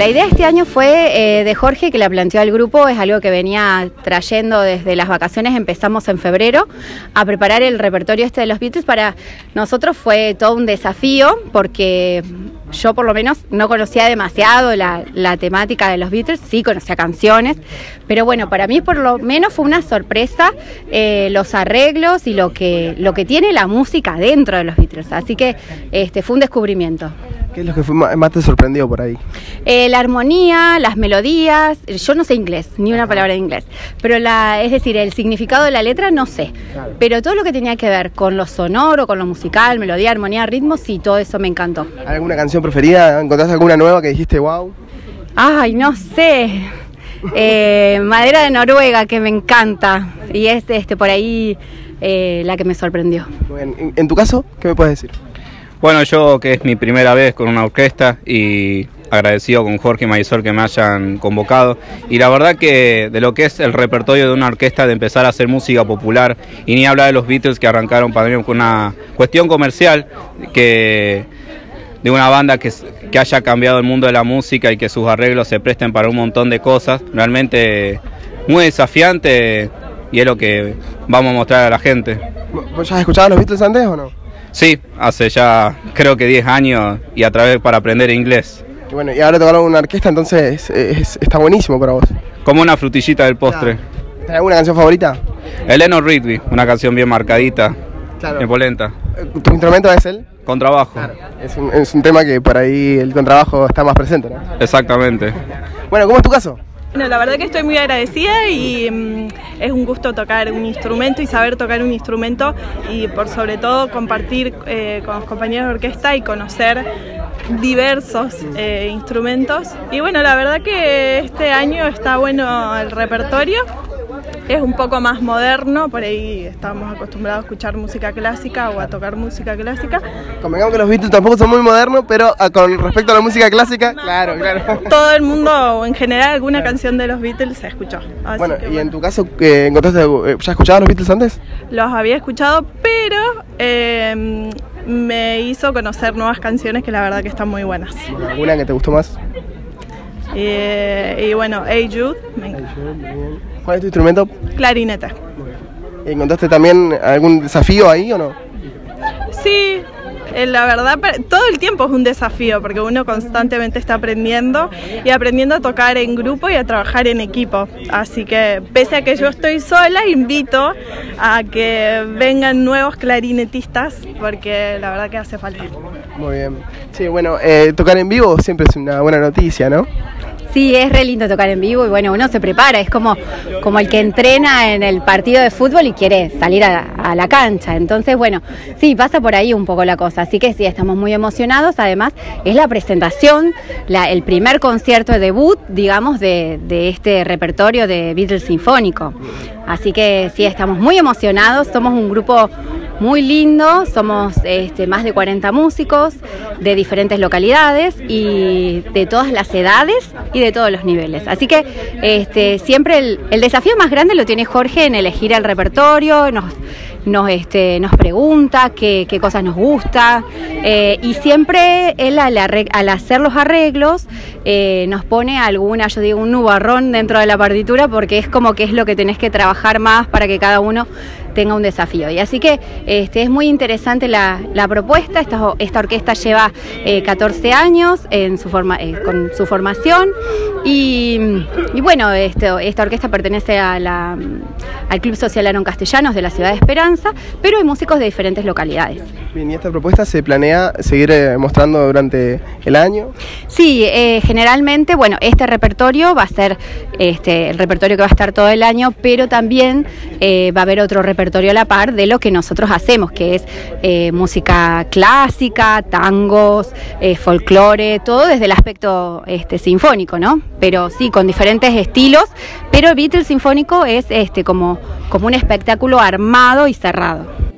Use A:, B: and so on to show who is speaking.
A: la idea este año fue eh, de Jorge, que la planteó al grupo, es algo que venía trayendo desde las vacaciones, empezamos en febrero a preparar el repertorio este de los Beatles. Para nosotros fue todo un desafío, porque yo por lo menos no conocía demasiado la, temática de los Beatles, sí conocía canciones, pero bueno, para mí por lo menos fue una sorpresa eh, los arreglos y lo que, lo que tiene la música dentro de los Beatles, así que este, fue un descubrimiento.
B: ¿Qué es lo que fue más te sorprendió por ahí?
A: Eh, la armonía, las melodías, yo no sé inglés, ni una palabra de inglés, pero la, es decir, el significado de la letra no sé, pero todo lo que tenía que ver con lo sonoro, con lo musical, melodía, armonía, ritmo, sí, todo eso me encantó.
B: ¿Alguna canción preferida? ¿Encontraste alguna nueva que dijiste wow?
A: Ay, no sé. Eh, Madera de Noruega, que me encanta, y es este, por ahí eh, la que me sorprendió.
B: ¿En tu caso, qué me puedes decir?
C: Bueno, yo que es mi primera vez con una orquesta y agradecido con Jorge y que me hayan convocado. Y la verdad que de lo que es el repertorio de una orquesta de empezar a hacer música popular y ni hablar de los Beatles que arrancaron para mí con una cuestión comercial que de una banda que, que haya cambiado el mundo de la música y que sus arreglos se presten para un montón de cosas, realmente muy desafiante y es lo que vamos a mostrar a la gente.
B: ¿Vos ya has escuchado los Beatles antes o no?
C: Sí, hace ya creo que 10 años y a través para aprender inglés.
B: Y bueno, y ahora tocaron una orquesta, entonces está buenísimo para vos.
C: Como una frutillita del postre.
B: ¿Tenés alguna canción favorita?
C: Eleanor Rigby, una canción bien marcadita, claro. polenta.
B: ¿Tu instrumento es el?
C: Contrabajo.
B: Es, un, es un tema que por ahí el contrabajo está más presente, ¿no?
C: Exactamente.
B: Bueno, ¿cómo es tu caso?
D: Bueno, la verdad que estoy muy agradecida y mm, es un gusto tocar un instrumento y saber tocar un instrumento y por sobre todo compartir eh, con los compañeros de orquesta y conocer diversos eh, instrumentos. Y bueno, la verdad que este año está bueno el repertorio es un poco más moderno, por ahí estamos acostumbrados a escuchar música clásica o a tocar música clásica.
B: Convengamos que los Beatles tampoco son muy modernos, pero ah, con respecto a la música clásica, claro, claro.
D: Todo el mundo, o en general, alguna canción de los Beatles se escuchó.
B: bueno, y en tu caso, eh, ¿encontraste, eh, ¿ya escuchabas los Beatles antes?
D: Los había escuchado, pero em, me hizo conocer nuevas canciones que la verdad que están muy buenas.
B: ¿Alguna que te gustó más?
D: Eh, y bueno, Hey Jude,
B: ¿Cuál es tu instrumento?
D: Clarinete.
B: ¿Encontraste también algún desafío ahí o no?
D: Sí, eh, la verdad, todo el tiempo es un desafío porque uno constantemente está aprendiendo y aprendiendo a tocar en grupo y a trabajar en equipo. Así que pese a que yo estoy sola, invito a que vengan nuevos clarinetistas porque la verdad que hace falta.
B: Muy bien. Sí, bueno, eh, tocar en vivo siempre es una buena noticia, ¿no?
A: Sí, es re lindo tocar en vivo y bueno, uno se prepara, es como, como el que entrena en el partido de fútbol y quiere salir a, la cancha. Entonces, bueno, sí, pasa por ahí un poco la cosa. Así que sí, estamos muy emocionados. Además, es la presentación, la, el primer concierto de debut, digamos, de, de este repertorio de Beatles Sinfónico. Así que sí, estamos muy emocionados. Somos un grupo muy lindo, somos este, más de 40 músicos de diferentes localidades y de todas las edades y de todos los niveles. Así que este, siempre el, desafío más grande lo tiene Jorge en elegir el repertorio, nos, este, nos pregunta qué, cosas nos gusta eh, y siempre él al, hacer los arreglos eh, nos pone alguna, yo digo, un nubarrón dentro de la partitura porque es como que es lo que tenés que trabajar más para que cada uno tenga un desafío. Y así que este, es muy interesante la, propuesta. Esta, esta, orquesta lleva 14 eh, años en su forma, eh, con su formación y, bueno, este, esta orquesta pertenece a la, al Club Social Aaron Castellanos de la ciudad de Esperanza, pero hay músicos de diferentes localidades.
B: Bien, ¿y esta propuesta se planea seguir eh, mostrando durante el año?
A: Sí, generalmente, bueno, este repertorio va a ser este, el repertorio que va a estar todo el año, pero también va a haber otro repertorio repertorio a la par de lo que nosotros hacemos, que es eh, música clásica, tangos, eh, folclore, todo desde el aspecto este, sinfónico, ¿no? Pero sí, con diferentes estilos, pero el Beatles sinfónico es este, como, como un espectáculo armado y cerrado.